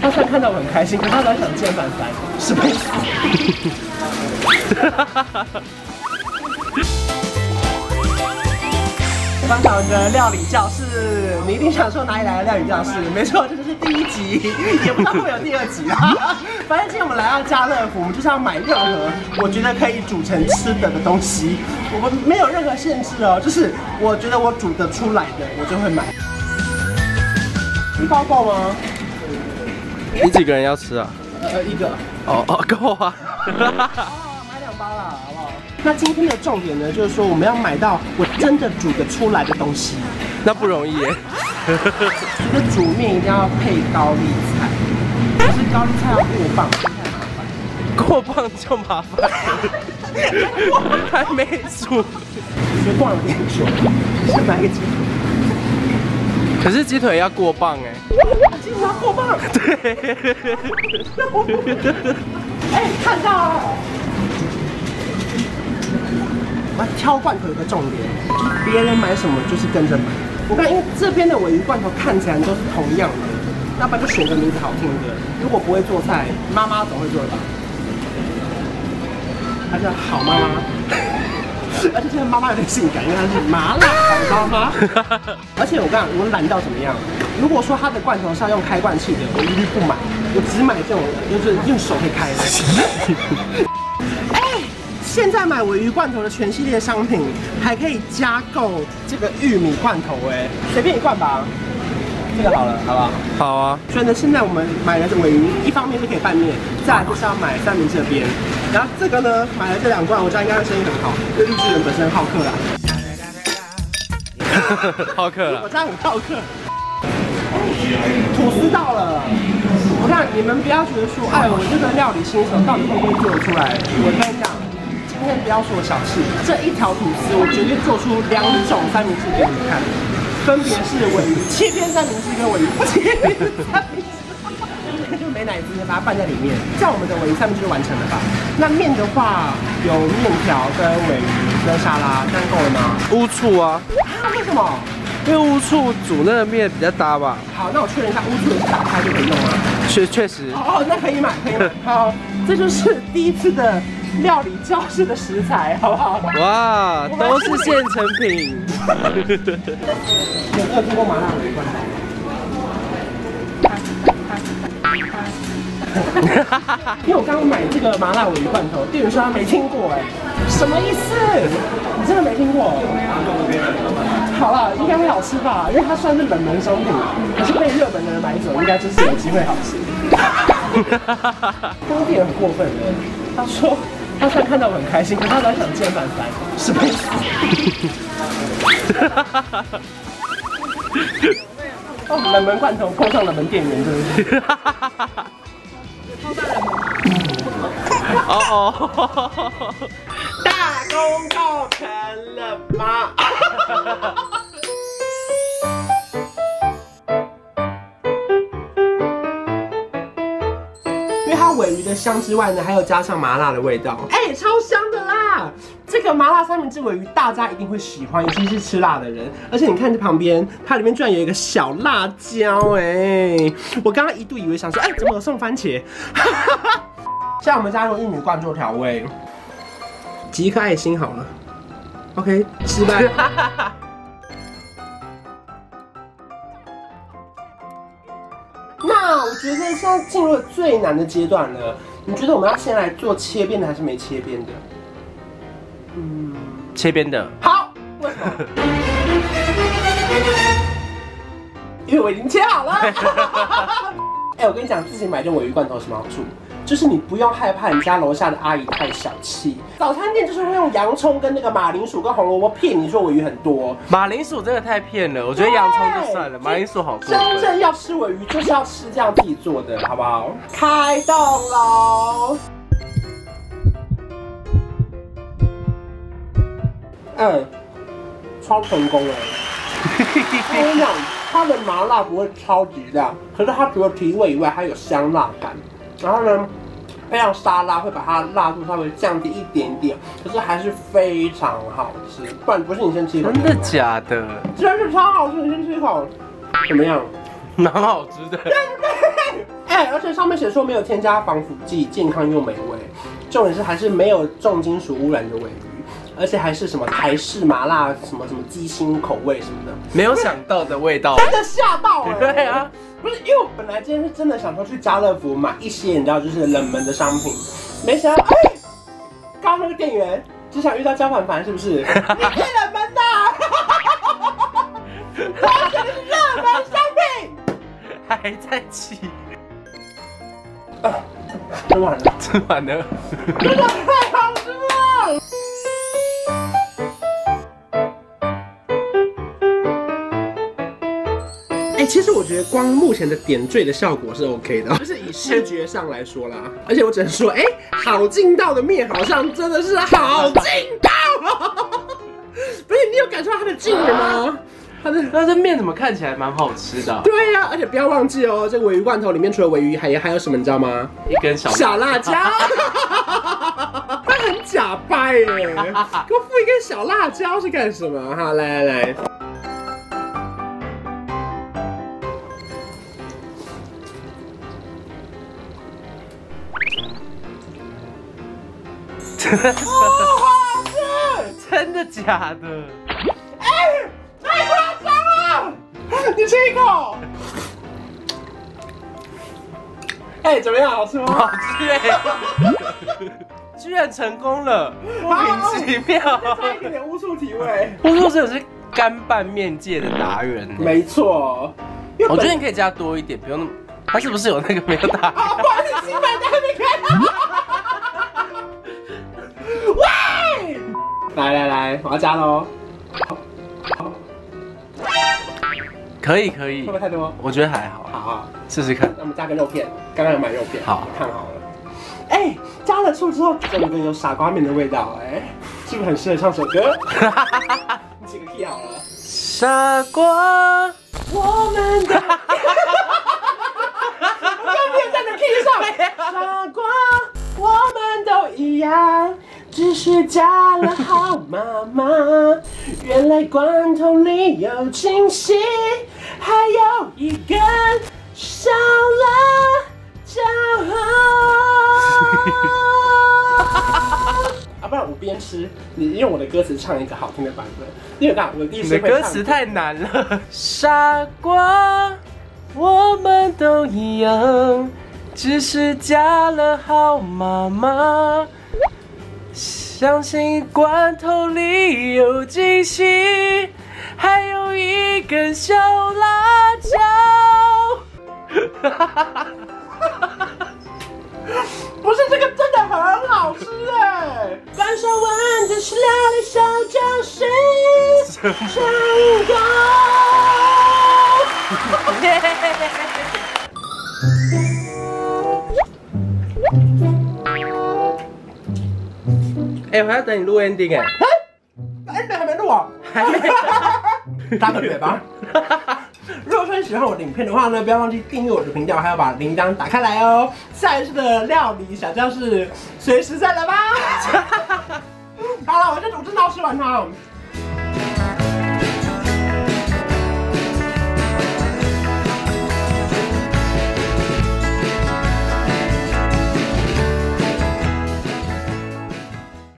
他虽然看到我很开心，可是他在想见凡凡，什么意思？班长的料理教室，你一定想说哪里来的料理教室？没错，这就是第一集，也不知道会有第二集啦。反正今天我们来到家乐福，就是要买任何我觉得可以煮成吃的的东西，我们没有任何限制哦，就是我觉得我煮得出来的，我就会买。一包够吗？你几个人要吃啊？呃，一个。哦哦，够啊。买两包啦，好不好？那今天的重点呢，就是说我们要买到我真的煮得出来的东西。那不容易耶。觉得煮面一定要配高丽菜，可是高丽菜要过磅，太麻烦。过磅就麻烦，还没煮。我觉得逛有点久，先买个鸡腿。可是鸡腿要过磅哎。鸡腿要过磅？对。哎，看到了。我挑罐头有个重点，别人买什么就是跟着买。我看，因为这边的尾鱼罐头看起来都是同样的，要不然就选个名字好听的。如果不会做菜，妈妈总会做的吧？她叫好妈妈，而且这个妈妈有点性感，因为她是麻辣好妈妈。而且我跟你讲，我懒到怎么样？如果说它的罐头是要用开罐器的，我一律不买，我只买这种就是用手可以开的。现在买尾鱼罐头的全系列商品，还可以加购这个玉米罐头，哎，随便一罐吧。这个好了，好不好？好啊。所以呢，现在我们买了这尾鱼，一方面是可以拌面，再来就是要买三明治的边。然后这个呢，买了这两罐，我家应该生意很好，因为绿巨人本身好客啦。好客了。我家很好客。吐司到了，我看你们不要觉得说，哎，我这个料理新手到底会不会做得出来？我跟你讲。今天不要说我小气，这一条吐司我绝对做出两种三明治给你们看，分别是尾鱼切片三明治跟尾鱼不切片三明治，就没奶汁，把它拌在里面，这样我们的尾鱼上面就是完成了吧？那面的话有面条跟尾鱼跟沙拉，这样够了吗？乌醋啊？为什么？因为乌醋煮那个面比较搭吧。好，那我确认一下，乌醋是打开就可以用吗？确确实。哦，那可以买，可以买。好，这就是第一次的。料理教室的食材，好不好？哇，都是现成品。有 没有听过麻辣尾鱼罐 因为我刚刚买这个麻辣尾鱼罐头，店员说他没听过，哎，什么意思？你真的没听过？好了，应该会好吃吧？因为它算是冷门商品，可是被热门的人买走，应该就是有机会好吃。刚刚店员很过分的，他说。他虽然看到我很开心，可他老想见凡凡，什么意思？哦，冷门罐头碰上冷门店员，真的是。哦哦，大功告成了吗？尾鱼的香之外呢，还有加上麻辣的味道，哎，超香麻辣三明治尾鱼大家一定会喜欢，尤其是吃辣的人。而且你看这旁边，它里面居然有一个小辣椒，哎，我刚刚一度以为想说，哎，怎么有送番茄？现在我们加入玉米罐做调味，几颗爱心好了。OK，失败。那我觉得现在进入了最难的阶段了。你觉得我们要先来做切边的，还是没切边的？嗯，切边的。好，为什么？因为我已经切好了。哎，我跟你讲，自己买这尾鱼罐头有什么好处？就是你不用害怕你家楼下的阿姨太小气。早餐店就是会用洋葱跟那个马铃薯跟红萝卜骗你说尾鱼很多。马铃薯真的太骗了，我觉得洋葱就算了，马铃薯好贵。真正要吃尾鱼就是要吃这样自己做的，好不好？开动喽！嗯，超成功哎。我跟你讲，它的麻辣不会超级辣，可是它除了提味以外，还有香辣感。然后呢？配上沙拉会把它辣度稍微降低一点点，可是还是非常好吃。不然不是你先吃一口，真的假的？真是超好吃，你先吃一口，怎么样？蛮好吃的。哎，而且上面写说没有添加防腐剂，健康又美味。重点是还是没有重金属污染的尾鱼，而且还是什么台式麻辣什么什么鸡心口味什么的，没有想到的味道。真的吓到了、对啊，不是，因为我本来今天是真的想说去家乐福买一些你知道就是冷门的商品，没想到哎，刚刚那个店员只想遇到焦凡凡是不是？你最冷门的，我选的是热门商品。还在起，啊，吃完了，吃完了。其实我觉得光目前的点缀的效果是 OK 的，就是以视觉上来说啦。而且我只能说，哎、好劲道的面好像真的是好劲道。不是，你有感受到它的劲了吗？它的。它这面怎么看起来蛮好吃的啊？对呀、而且不要忘记哦，这个尾鱼罐头里面除了尾鱼，还还有什么，你知道吗？一根小小辣椒，它很假掰耶！给我附一根小辣椒是干什么？哈，来来来，哦，好吃！真的假的？哎，太夸张了！你吃一口。哎、怎么样？好吃吗？好吃哎！居然成功了，莫名其妙。差一点点乌醋体味。我说这是干拌面界的达人。没错，我觉得你可以加多一点，不用那么。他是不是有那个没有打？啊，不好意思，新买的还没开。来来来，我要加喽。可以可以会不，会太多？我觉得还好，好好，试试看。那我们加个肉片，刚刚有买肉片，好看好了。哎、加了醋之后，整个有傻瓜面的味道，哎，是不是很适合唱首歌？你起个 key 好了。傻瓜，我们的，刚没有在那 key 上。傻瓜，我们都一样，只是加了号码码。原来罐头里有惊喜，还有一根小辣椒。啊，不然我边吃，你用我的歌词唱一个好听的版本。因为我看我第一你的歌词太难了。傻瓜，我们都一样，只是加了号码码。相信罐头里有惊喜，还有一根小辣椒。不是这个真的很好吃哎！关上วัน的是料理小教室，成功。哎、我还要等你录 ending 哎、哎，你还没录啊？还没。打个嘴巴。如果说你喜欢我的影片的话呢，不要忘记订阅我的频道，还要把铃铛打开来哦。下一次的料理小教室随时再来吧。好了，我就我真的要吃完它了。